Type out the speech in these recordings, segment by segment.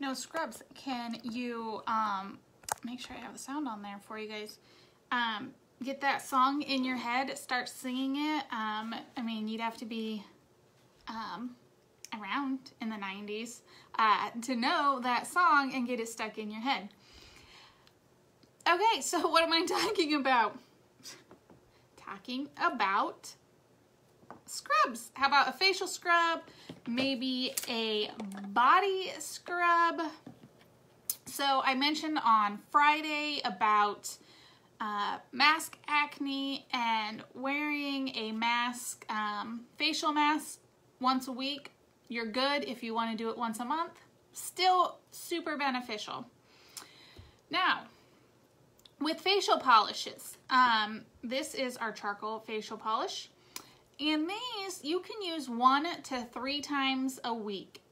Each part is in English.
no scrubs can you um make sure I have the sound on there for you guys. Um get that song in your head start singing it. Um I mean you'd have to be um around in the 90s uh, to know that song and get it stuck in your head. Okay so what am I talking about? Talking about scrubs how about a facial scrub maybe a body scrub. So I mentioned on Friday about uh, mask acne and wearing a mask, um, facial mask once a week. You're good if you want to do it once a month. Still super beneficial. Now, with facial polishes, um, this is our charcoal facial polish. And these you can use one to three times a week.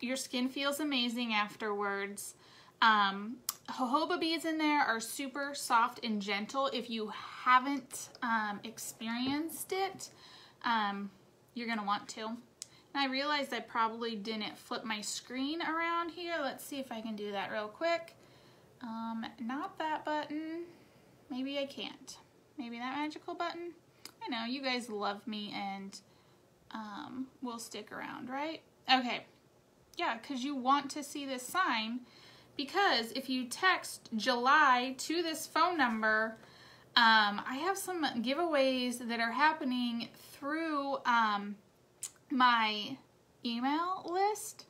Your skin feels amazing afterwards. Um, jojoba beads in there are super soft and gentle. If you haven't um, experienced it, um, you're gonna want to. And I realized I probably didn't flip my screen around here. Let's see if I can do that real quick. Um, not that button. Maybe I can't. Maybe that magical button. I know, you guys love me and um, will stick around, right? Okay. Yeah, because you want to see this sign. Because if you text July to this phone number, um, I have some giveaways that are happening through um, my email list.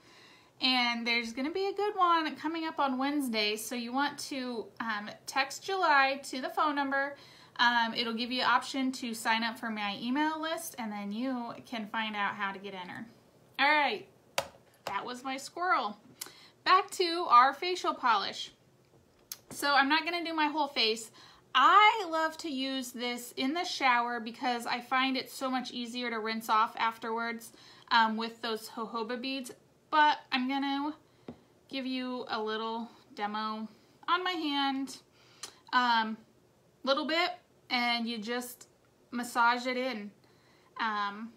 And there's going to be a good one coming up on Wednesday. So you want to um, text July to the phone number um, it'll give you an option to sign up for my email list and then you can find out how to get entered. All right, that was my squirrel. Back to our facial polish. So I'm not gonna do my whole face. I love to use this in the shower because I find it so much easier to rinse off afterwards um, with those jojoba beads. But I'm gonna give you a little demo on my hand. Um, little bit and you just massage it in um,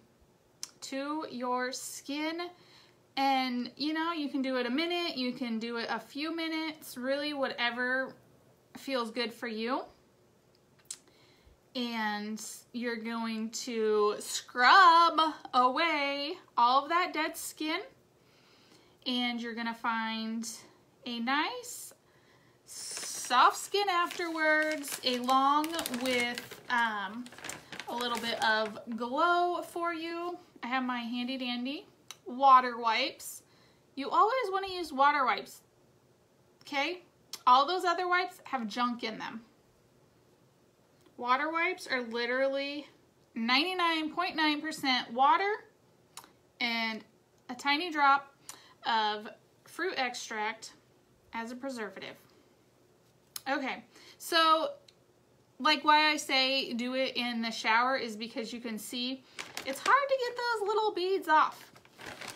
to your skin. And you know you can do it a minute you can do it a few minutes really whatever feels good for you. And you're going to scrub away all of that dead skin. And you're gonna find a nice soft skin afterwards, along with um, a little bit of glow for you. I have my handy dandy water wipes. You always want to use water wipes, okay? All those other wipes have junk in them. Water wipes are literally 99.9% water and a tiny drop of fruit extract as a preservative. Okay, so like why I say do it in the shower is because you can see it's hard to get those little beads off.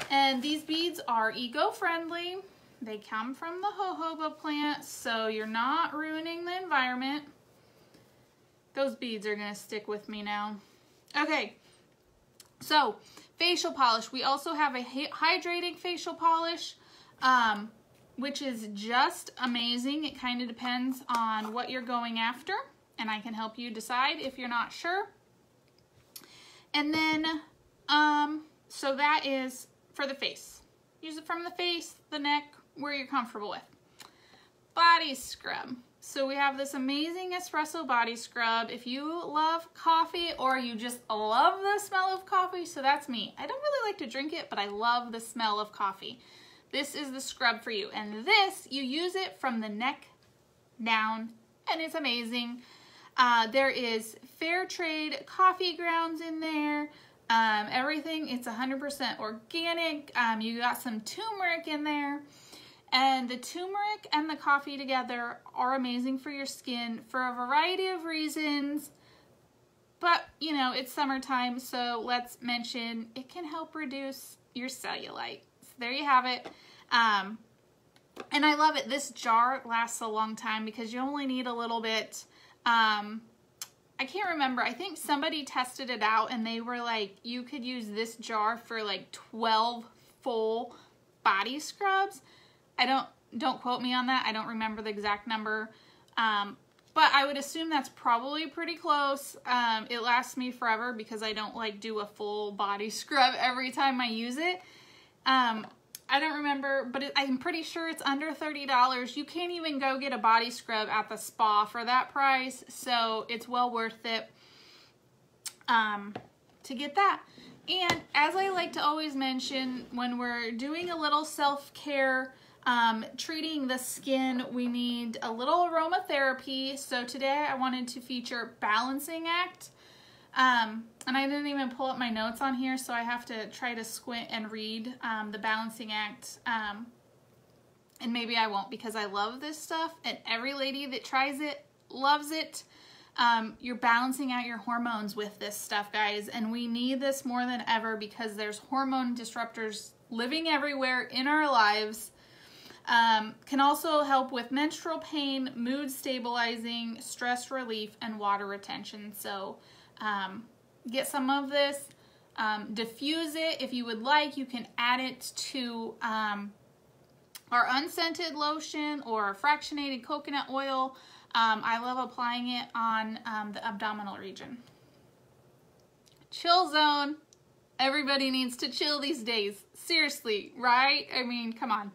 And these beads are eco-friendly. They come from the jojoba plant, so you're not ruining the environment. Those beads are gonna stick with me now. Okay, so facial polish. We also have a hydrating facial polish. Um, which is just amazing. It kind of depends on what you're going after, and I can help you decide if you're not sure. And then, um, so that is for the face. Use it from the face, the neck, where you're comfortable with. Body scrub. So we have this amazing espresso body scrub. If you love coffee or you just love the smell of coffee, so that's me. I don't really like to drink it, but I love the smell of coffee. This is the scrub for you. And this, you use it from the neck down, and it's amazing. Uh, there is fair trade coffee grounds in there. Um, everything, it's 100% organic. Um, you got some turmeric in there. And the turmeric and the coffee together are amazing for your skin for a variety of reasons. But, you know, it's summertime, so let's mention it can help reduce your cellulite So there you have it. Um, and I love it. This jar lasts a long time because you only need a little bit. Um, I can't remember. I think somebody tested it out and they were like, you could use this jar for like 12 full body scrubs. I don't don't quote me on that. I don't remember the exact number. Um, but I would assume that's probably pretty close. Um, it lasts me forever because I don't like do a full body scrub every time I use it. Um, I don't remember, but it, I'm pretty sure it's under $30. You can't even go get a body scrub at the spa for that price, so it's well worth it um, to get that. And as I like to always mention, when we're doing a little self-care, um, treating the skin, we need a little aromatherapy. So today I wanted to feature Balancing Act. Um, and I didn't even pull up my notes on here, so I have to try to squint and read um, the Balancing Act. Um, and maybe I won't because I love this stuff, and every lady that tries it loves it. Um, you're balancing out your hormones with this stuff, guys, and we need this more than ever because there's hormone disruptors living everywhere in our lives. Um, can also help with menstrual pain, mood stabilizing, stress relief, and water retention. So um, get some of this, um, diffuse it. If you would like, you can add it to um, our unscented lotion or fractionated coconut oil. Um, I love applying it on um, the abdominal region. Chill zone. Everybody needs to chill these days. Seriously, right? I mean, come on.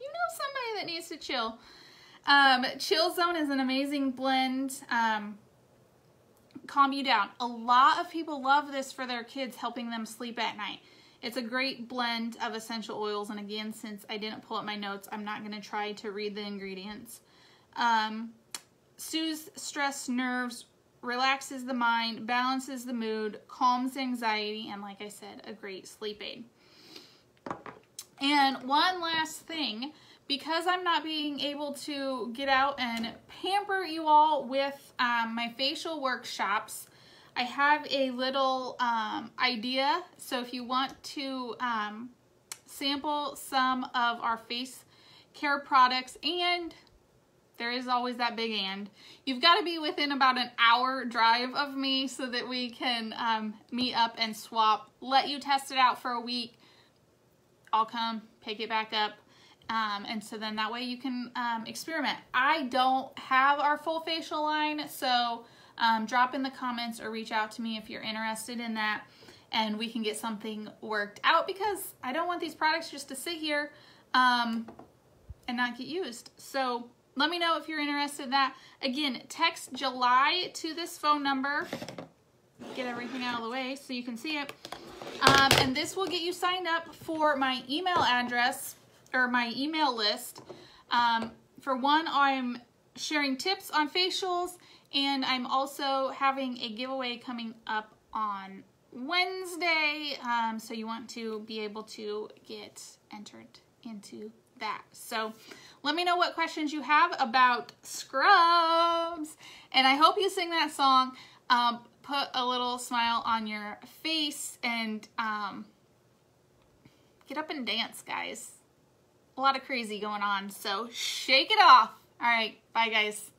You know somebody that needs to chill. Um, chill Zone is an amazing blend. Um, calm you down. A lot of people love this for their kids, helping them sleep at night. It's a great blend of essential oils. And again, since I didn't pull up my notes, I'm not going to try to read the ingredients. Um, soothes stress nerves, relaxes the mind, balances the mood, calms anxiety, and like I said, a great sleep aid. And one last thing, because I'm not being able to get out and pamper you all with um, my facial workshops, I have a little um, idea. So if you want to um, sample some of our face care products and there is always that big and. You've got to be within about an hour drive of me so that we can um, meet up and swap. Let you test it out for a week. I'll come pick it back up um, and so then that way you can um, experiment. I don't have our full facial line, so um, drop in the comments or reach out to me if you're interested in that and we can get something worked out because I don't want these products just to sit here um, and not get used. So let me know if you're interested in that. Again, text July to this phone number. Get everything out of the way so you can see it. Um, and this will get you signed up for my email address or my email list. Um, for one, I'm sharing tips on facials and I'm also having a giveaway coming up on Wednesday. Um, so you want to be able to get entered into that. So let me know what questions you have about scrubs. And I hope you sing that song. Um, put a little smile on your face and um, get up and dance, guys a lot of crazy going on. So shake it off. All right. Bye, guys.